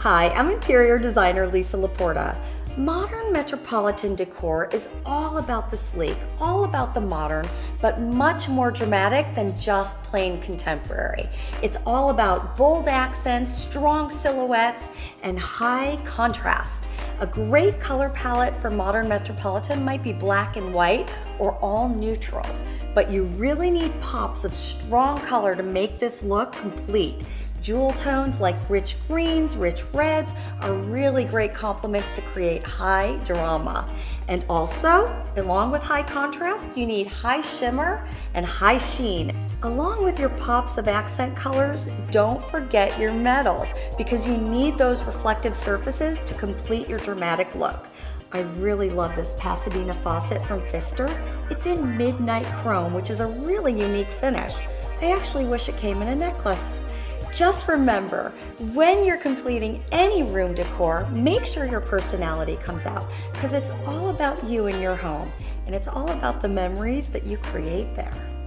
Hi, I'm interior designer Lisa Laporta. Modern metropolitan decor is all about the sleek, all about the modern, but much more dramatic than just plain contemporary. It's all about bold accents, strong silhouettes, and high contrast. A great color palette for modern metropolitan might be black and white or all neutrals, but you really need pops of strong color to make this look complete. Jewel tones like rich greens, rich reds are really great complements to create high drama. And also, along with high contrast, you need high shimmer and high sheen. Along with your pops of accent colors, don't forget your metals because you need those reflective surfaces to complete your dramatic look. I really love this Pasadena faucet from Pfister. It's in Midnight Chrome, which is a really unique finish. I actually wish it came in a necklace. Just remember, when you're completing any room decor, make sure your personality comes out because it's all about you and your home and it's all about the memories that you create there.